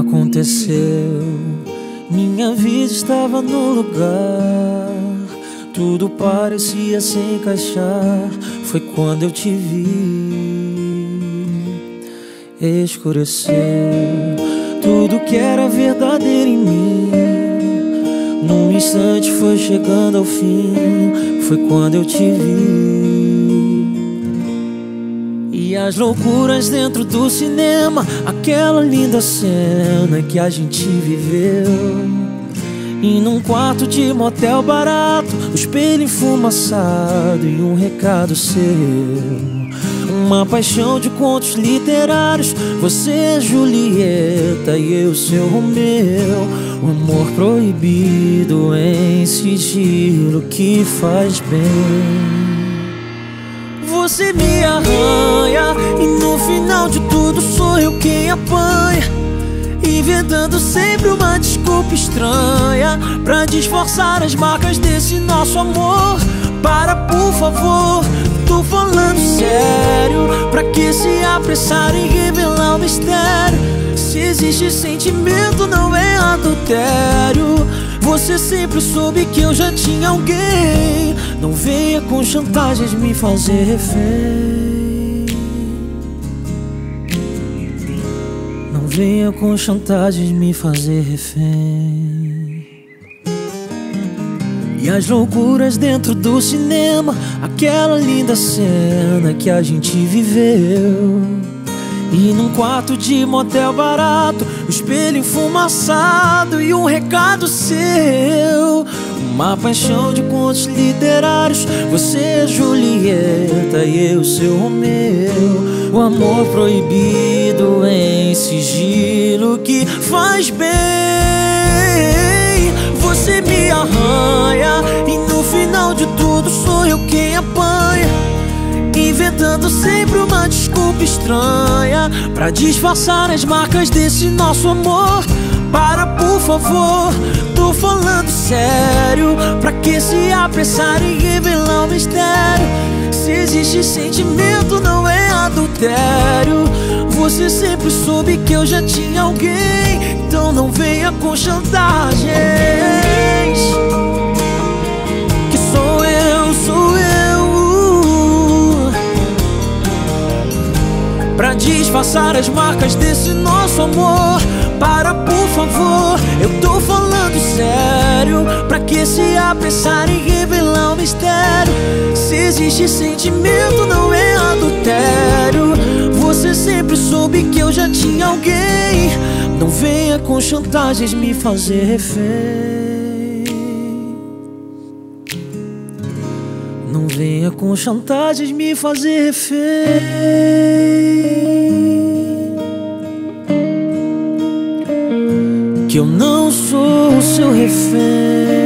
aconteceu, minha vida estava no lugar. Tudo parecia se encaixar. Foi quando eu te vi. Escureceu tudo que era verdadeiro em mim. Num instante foi chegando ao fim. Foi quando eu te vi. As loucuras dentro do cinema, aquela linda cena que a gente viveu. E num quarto de motel barato, o espelho enfumaçado e um recado seu. Uma paixão de contos literários, você é Julieta e eu seu Romeu. O amor proibido em sigilo que faz bem. Você me arranha e no final de tudo sou eu quem apanha. Inventando sempre uma desculpa estranha Pra disfarçar as marcas desse nosso amor. Para, por favor, tô falando sério Pra que se apressar em revelar o mistério. Se existe sentimento, não é adultério Você sempre soube que eu já tinha alguém Não venha com chantagens me fazer refém venha com chantagens me fazer refém. E as loucuras dentro do cinema, aquela linda cena que a gente viveu. E num quarto de motel barato, o espelho enfumaçado e um recado seu. Uma paixão de contos literários, você é Julieta e eu seu Romeu. O amor proibido em sigilo que faz bem. Inventando sempre uma desculpa estranha Pra disfarçar as marcas desse nosso amor. Para, por favor, tô falando sério. Pra que se apressar em revelar o mistério? Se existe sentimento, não é adultério. Você sempre soube que eu já tinha alguém. Então não venha com chantagens Pra disfarçar as marcas desse nosso amor. Para, por favor, eu tô falando sério. Pra que se apressar em revelar o mistério? Se existe sentimento, não é adultério. Você sempre soube que eu já tinha alguém. Não venha com chantagens me fazer refém Não venha com chantagens me fazer refém. Que eu não sou seu refém